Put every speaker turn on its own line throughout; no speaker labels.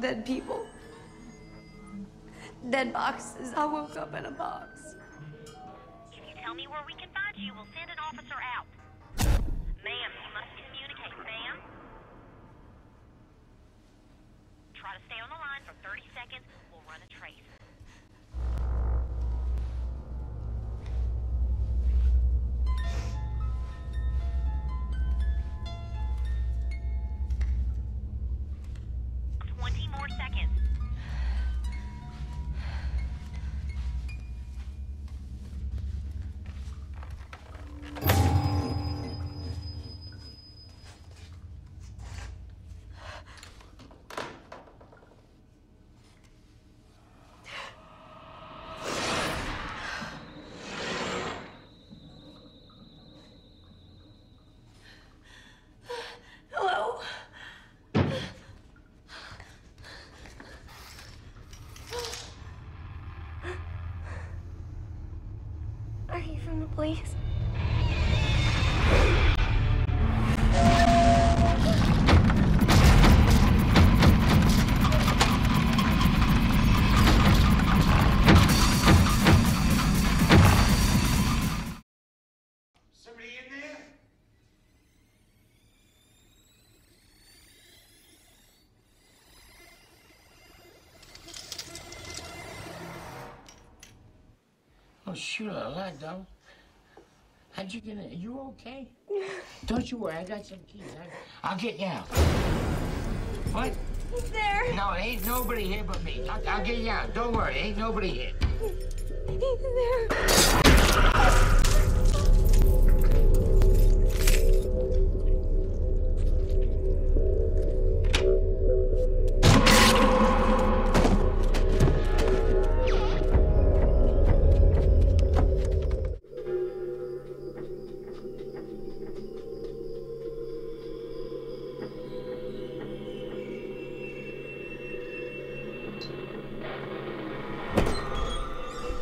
Dead people. Dead boxes. I woke up in a box.
If you tell me where we can find you, we'll send an officer out. Ma'am, you must communicate, ma'am. Try to stay on the line for 30 seconds. We'll run a trace.
From the police?
Somebody in there? Oh, shoot, a lot, dog. How'd you get in? Are You okay? Don't you worry, I got some keys. I, I'll get you out. What?
He's there.
No, ain't nobody here but me. I'll, I'll get you out. Don't worry, ain't nobody here.
He's there.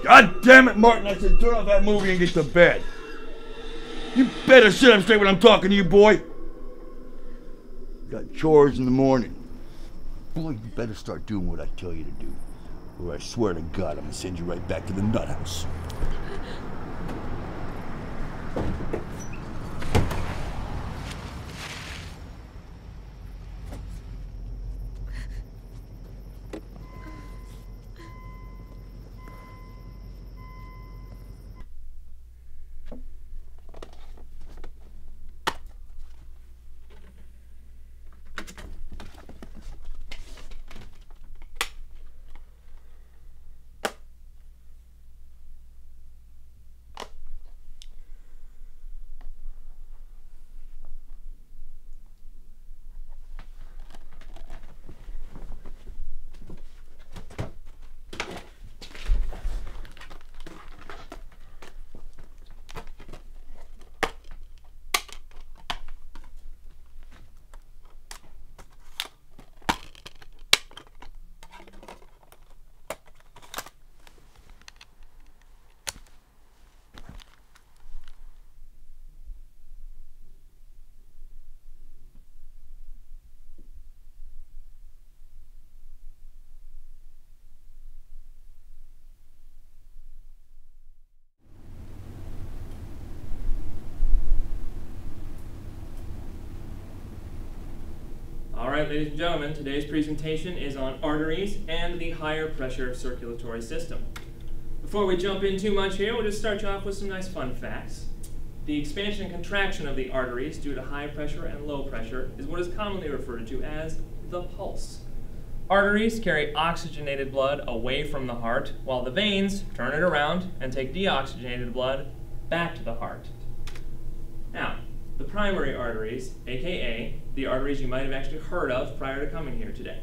God damn it, Martin! I said turn off that movie and get to bed. You better sit up straight when I'm talking to you, boy. Got chores in the morning. Boy, you better start doing what I tell you to do, or I swear to God, I'm gonna send you right back to the nut house.
Right, ladies and gentlemen, today's presentation is on arteries and the higher pressure circulatory system. Before we jump in too much here, we'll just start you off with some nice fun facts. The expansion and contraction of the arteries due to high pressure and low pressure is what is commonly referred to as the pulse. Arteries carry oxygenated blood away from the heart, while the veins turn it around and take deoxygenated blood back to the heart. The primary arteries, aka the arteries you might have actually heard of prior to coming here today.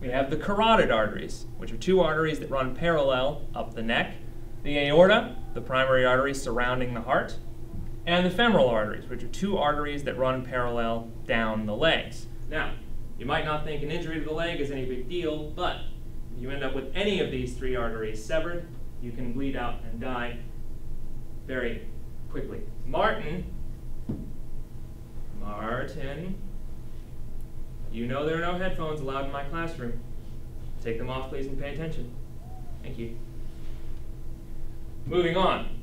We have the carotid arteries, which are two arteries that run parallel up the neck. The aorta, the primary artery surrounding the heart. and the femoral arteries, which are two arteries that run parallel down the legs. Now, you might not think an injury to the leg is any big deal, but if you end up with any of these three arteries severed, you can bleed out and die very quickly. Martin, Martin, you know there are no headphones allowed in my classroom. Take them off, please, and pay attention. Thank you. Moving on.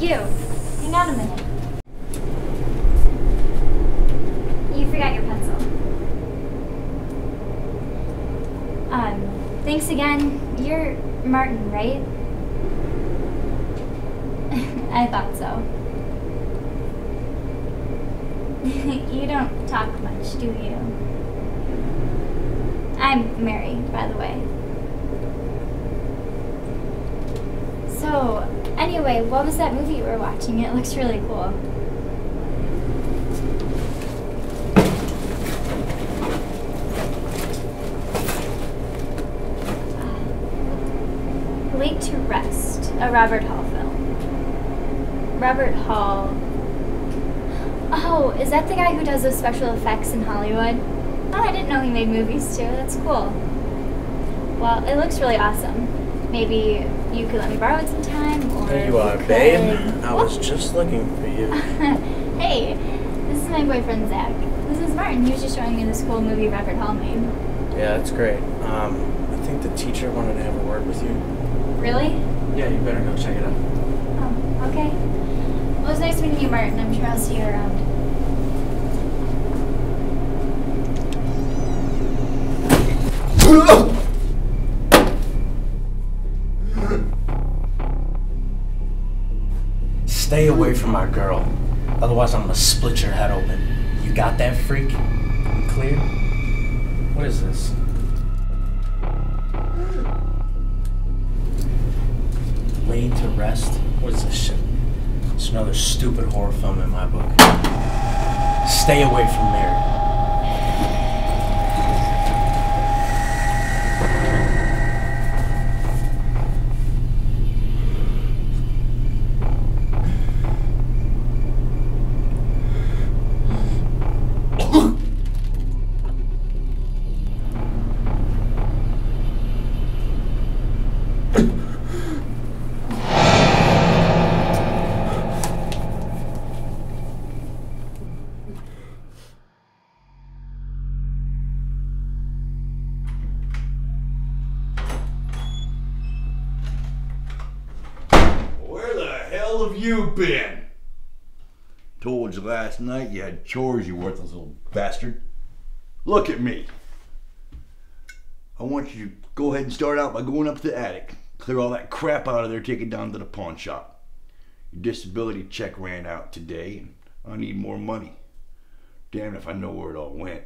You. Hang on a minute. You forgot your pencil. Um, thanks again. You're Martin, right? I thought so. you don't talk much, do you? I'm Mary, by the way. So, anyway, what was that movie you were watching? It looks really cool. Uh, Laid to Rest, a Robert Hall film. Robert Hall. Oh, is that the guy who does those special effects in Hollywood? Oh, I didn't know he made movies too. That's cool. Well, it looks really awesome. Maybe you could let me borrow it sometime, or
There you are,
could-
babe. I was just looking for you.
hey, this is my boyfriend Zach. This is Martin. He was just showing me this cool movie Robert Hall made.
Yeah, that's great. Um, I think the teacher wanted to have a word with you.
Really?
Yeah, you better go check it out.
Oh, okay. Well, it was nice meeting you, Martin. I'm sure I'll see you around.
My girl. Otherwise, I'm gonna split your head open. You got that, freak? Clear? What is this? Laid to rest? What is this shit? It's another stupid horror film in my book. Stay away from Mary.
You been? Told you last night you had chores, you worthless little bastard. Look at me. I want you to go ahead and start out by going up to the attic. Clear all that crap out of there, take it down to the pawn shop. Your disability check ran out today, and I need more money. Damn if I know where it all went.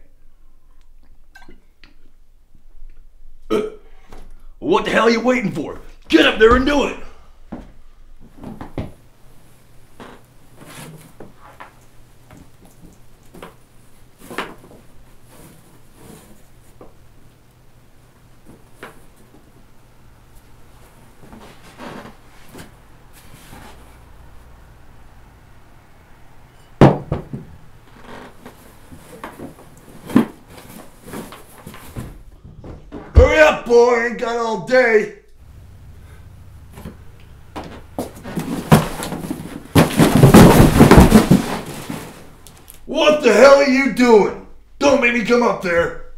What the hell are you waiting for? Get up there and do it! Boy. Ain't got all day. What the hell are you doing? Don't make me come up there.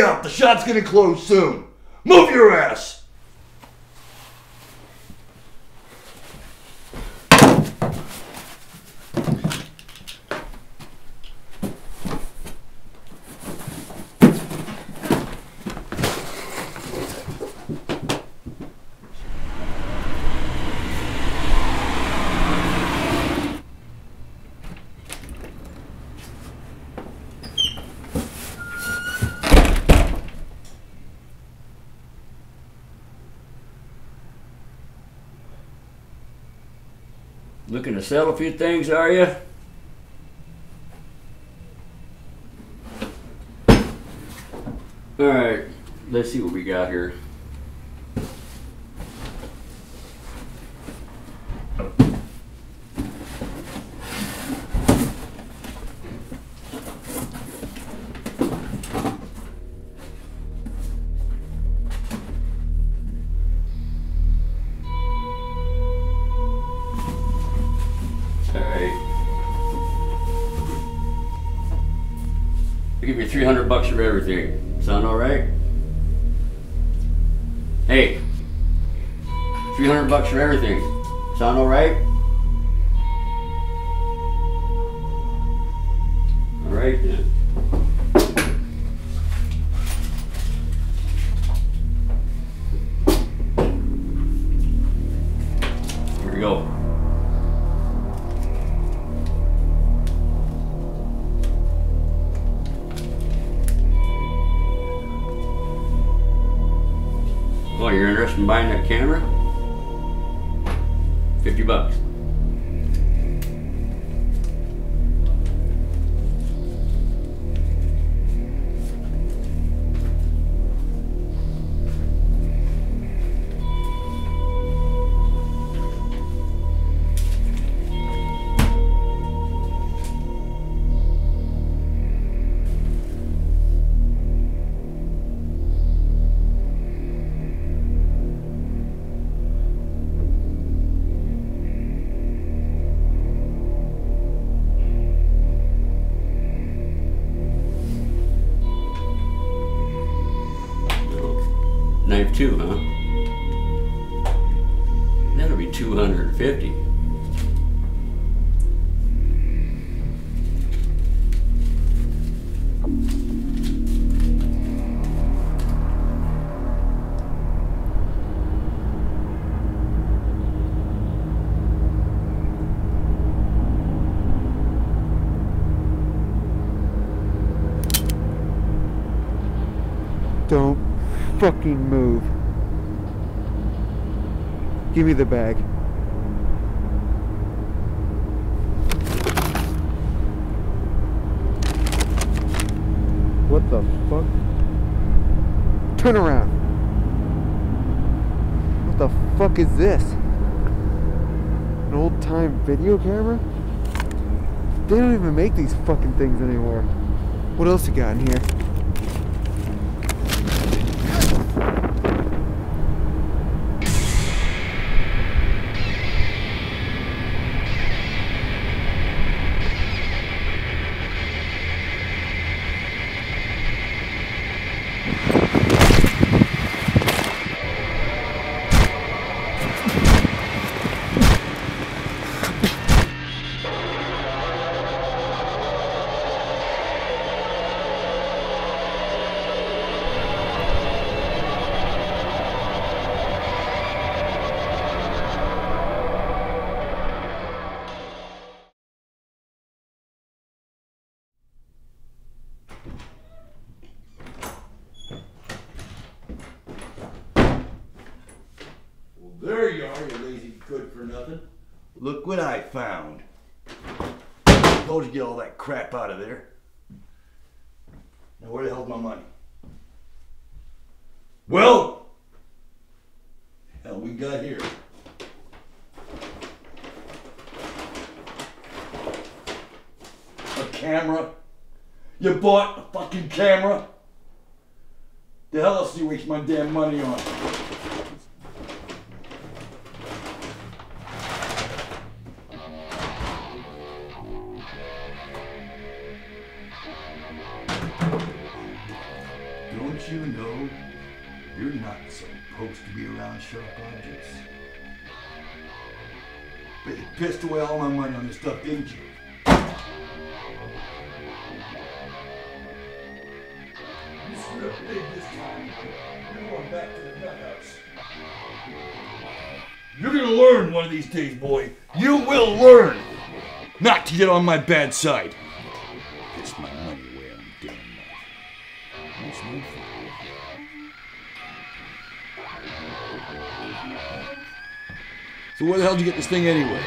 Up. The shop's gonna close soon. Move your ass.
Looking to sell a few things, are you? All right, let's see what we got here. 300 bucks for everything. Sound all right? Hey, 300 bucks for everything. Sound all right? 50 bucks.
Fucking move. Give me the bag. What the fuck? Turn around. What the fuck is this? An old time video camera? They don't even make these fucking things anymore. What else you got in here?
Damn money on? Don't you know you're not supposed to be around sharp objects? But you pissed away all my money on this stuff, didn't you? You up big this time. You're gonna learn one of these days, boy. You will learn not to get on my bad side. My money away on damn no? So where the hell did you get this thing anyway?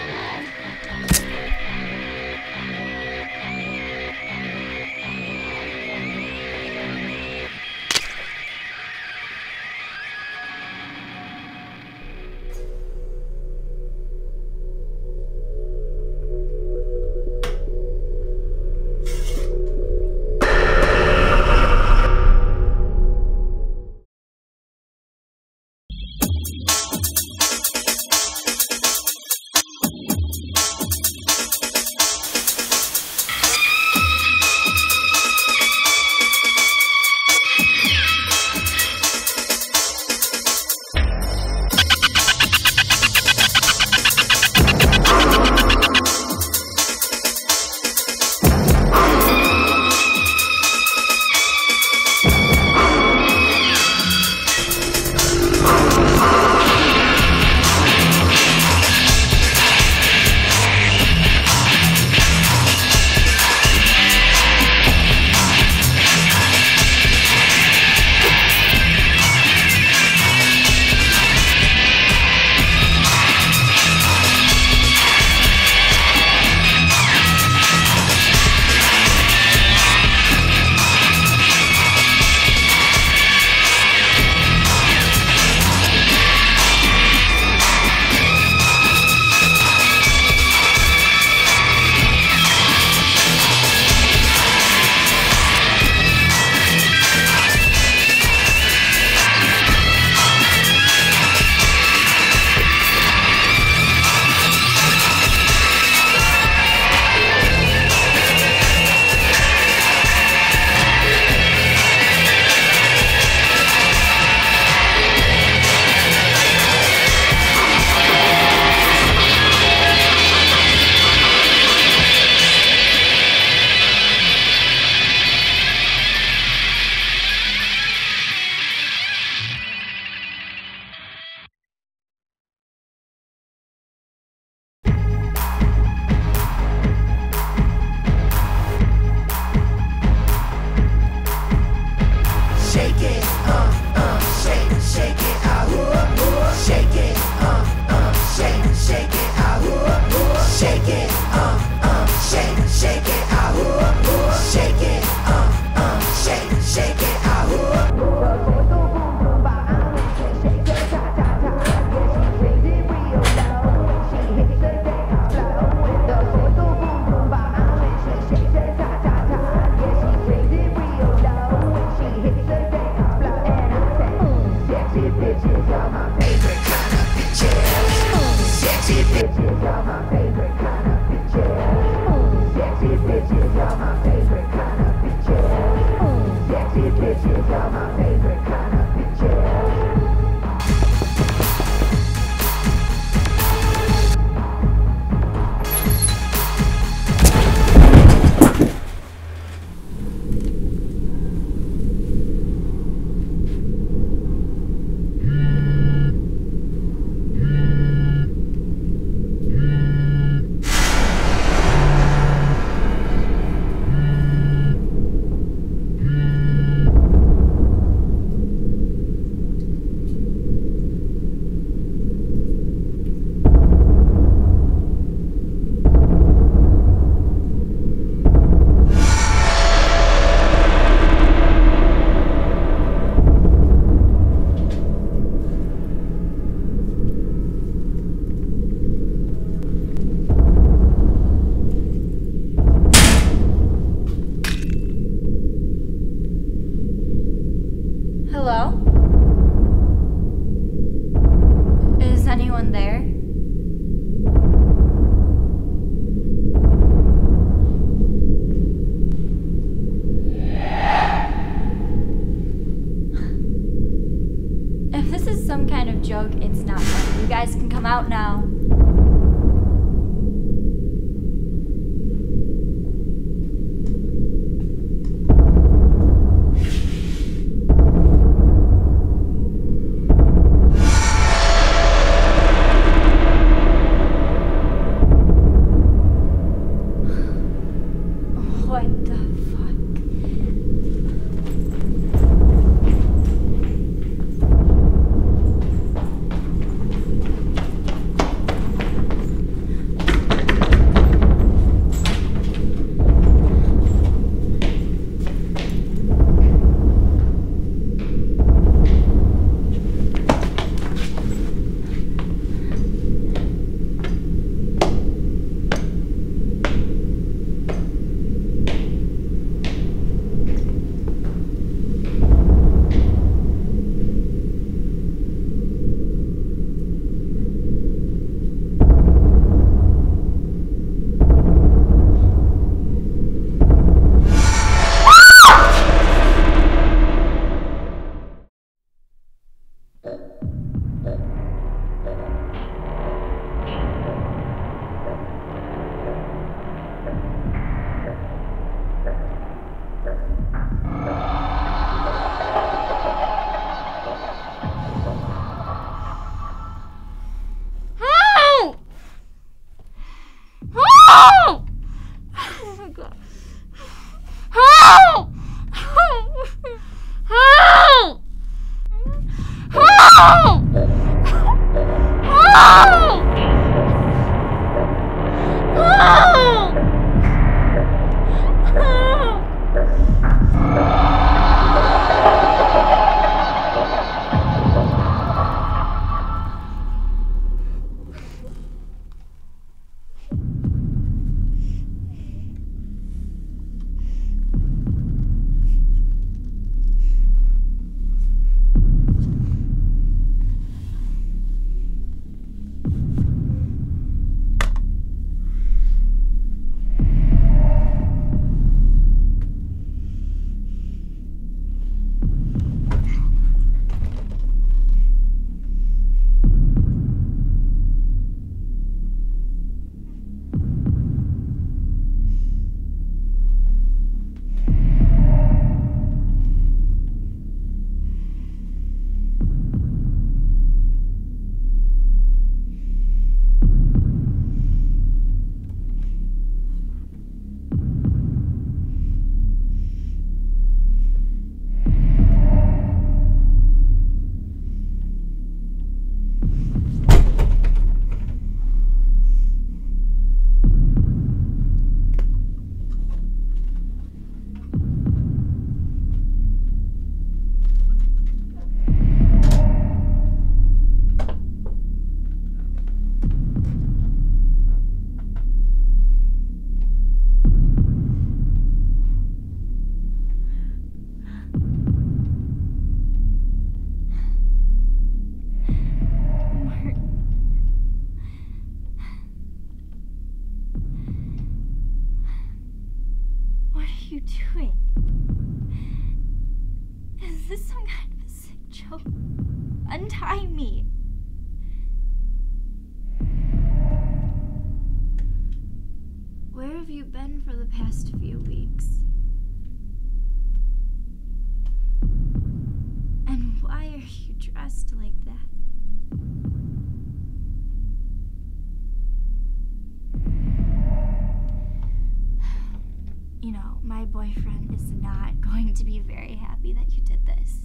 not going to be very happy that you did this.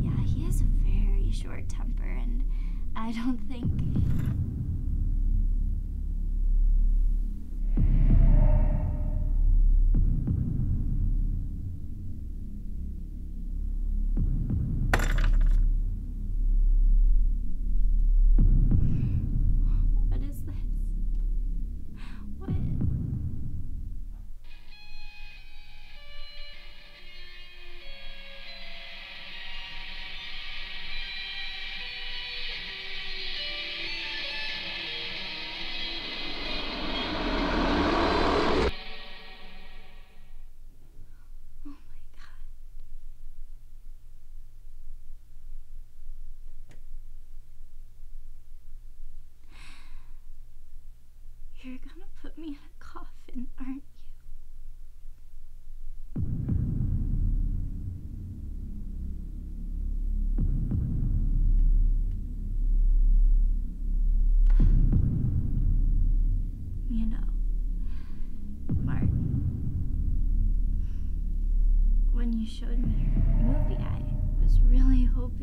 Yeah, he has a very short temper, and I don't think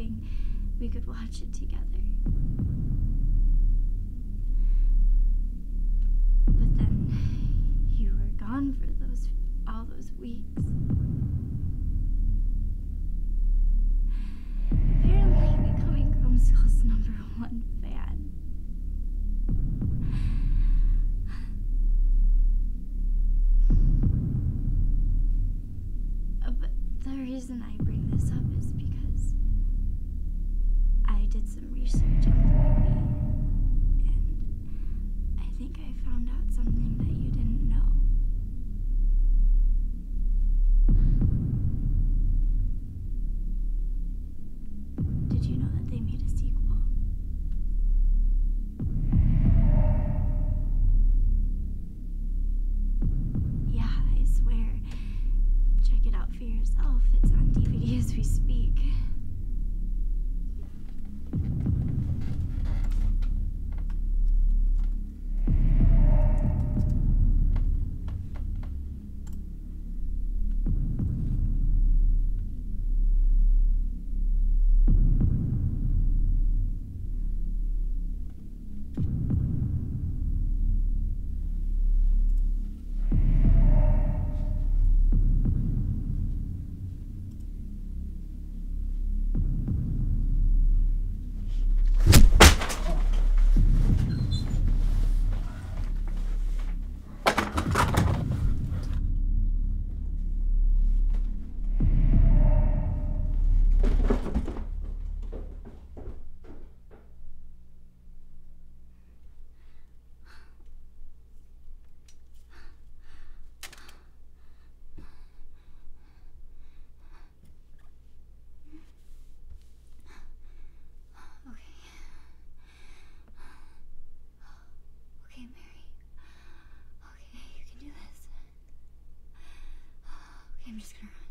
hoping we could watch it together. But then you were gone for those all those weeks. I'm just gonna run.